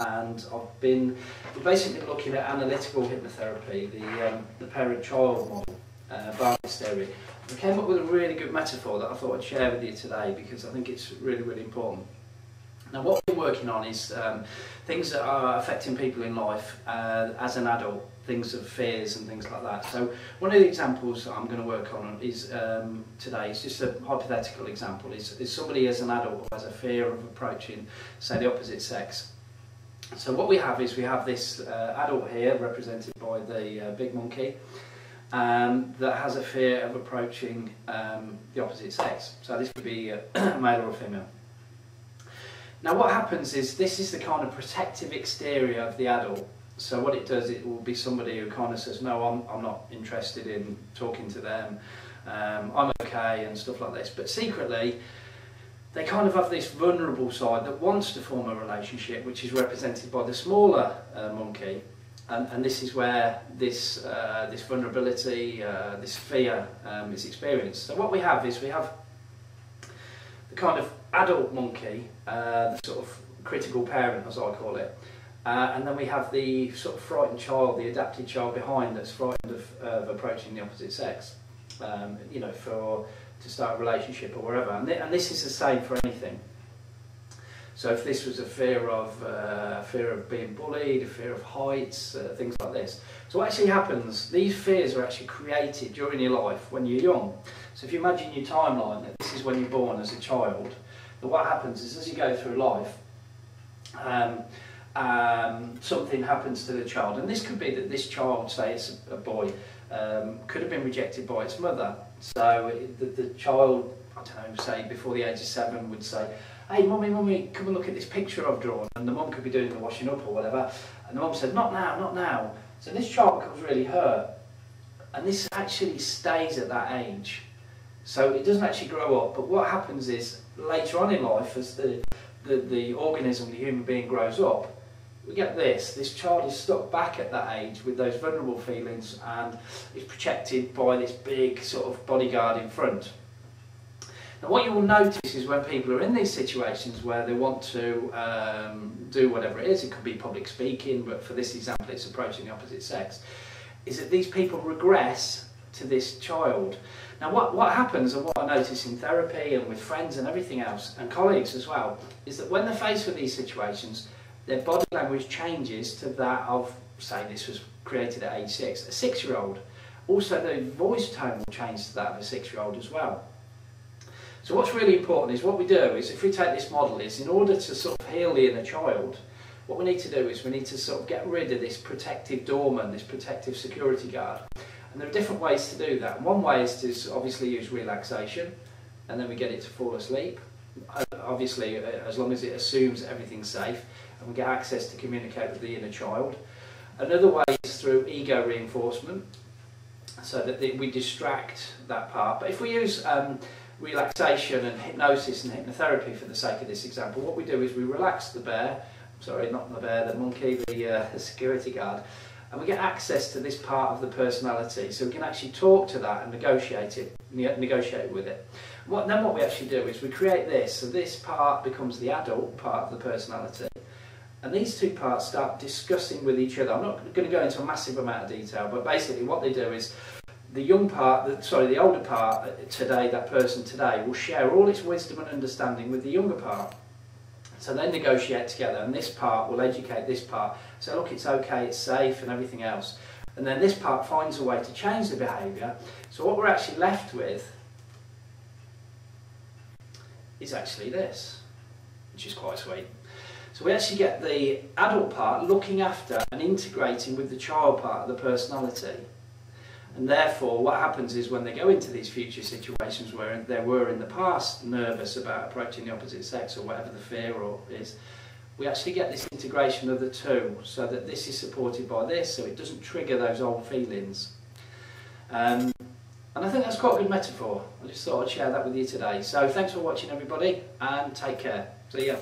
and I've been basically looking at analytical hypnotherapy, the, um, the parent-child model, uh, Berne's theory. I came up with a really good metaphor that I thought I'd share with you today because I think it's really, really important. Now what we're working on is um, things that are affecting people in life uh, as an adult, things of fears and things like that. So one of the examples I'm going to work on is um, today, it's just a hypothetical example, is, is somebody as an adult who has a fear of approaching, say, the opposite sex. So what we have is we have this uh, adult here represented by the uh, big monkey um, that has a fear of approaching um, the opposite sex. So this could be a male or a female. Now what happens is this is the kind of protective exterior of the adult. So what it does, it will be somebody who kind of says, no, I'm, I'm not interested in talking to them, um, I'm okay and stuff like this. But secretly, they kind of have this vulnerable side that wants to form a relationship, which is represented by the smaller uh, monkey. And, and this is where this, uh, this vulnerability, uh, this fear um, is experienced. So what we have is we have the kind of adult monkey, uh, the sort of critical parent as I call it, uh, and then we have the sort of frightened child, the adapted child behind that's frightened of, of approaching the opposite sex, um, you know, for to start a relationship or whatever. And, th and this is the same for anything. So if this was a fear of uh, fear of being bullied, a fear of heights, uh, things like this. So what actually happens, these fears are actually created during your life when you're young. So if you imagine your timeline, that this is when you're born as a child, but what happens is as you go through life, um, um, something happens to the child. And this could be that this child, say it's a boy, um, could have been rejected by its mother. So the, the child, I don't know, say before the age of seven would say, hey mummy, mummy, come and look at this picture I've drawn. And the mum could be doing the washing up or whatever. And the mum said, not now, not now. So this child becomes really hurt. And this actually stays at that age. So it doesn't actually grow up. But what happens is later on in life, as the, the, the organism, the human being grows up, we get this, this child is stuck back at that age with those vulnerable feelings and is protected by this big sort of bodyguard in front. Now what you will notice is when people are in these situations where they want to um, do whatever it is, it could be public speaking, but for this example it's approaching the opposite sex, is that these people regress to this child. Now what, what happens and what I notice in therapy and with friends and everything else, and colleagues as well, is that when they're faced with these situations, their body language changes to that of, say this was created at age six, a six-year-old. Also the voice tone will change to that of a six-year-old as well. So what's really important is what we do is if we take this model is in order to sort of heal the inner child, what we need to do is we need to sort of get rid of this protective doorman, this protective security guard. And there are different ways to do that. one way is to obviously use relaxation and then we get it to fall asleep. Obviously, uh, as long as it assumes everything's safe and we get access to communicate with the inner child. Another way is through ego reinforcement, so that we distract that part. But if we use um, relaxation and hypnosis and hypnotherapy for the sake of this example, what we do is we relax the bear, sorry, not the bear, the monkey, the, uh, the security guard, and we get access to this part of the personality, so we can actually talk to that and negotiate it, negotiate with it. What, then what we actually do is we create this, so this part becomes the adult part of the personality, and these two parts start discussing with each other. I'm not going to go into a massive amount of detail, but basically what they do is the young part, the, sorry, the older part today, that person today, will share all its wisdom and understanding with the younger part. So they negotiate together, and this part will educate this part. So look, it's okay, it's safe, and everything else. And then this part finds a way to change the behaviour. So what we're actually left with is actually this, which is quite sweet. So we actually get the adult part looking after and integrating with the child part of the personality. And therefore, what happens is when they go into these future situations where they were in the past nervous about approaching the opposite sex or whatever the fear or is, we actually get this integration of the two so that this is supported by this so it doesn't trigger those old feelings. Um, and I think that's quite a good metaphor. I just thought I'd share that with you today. So thanks for watching everybody and take care. See ya.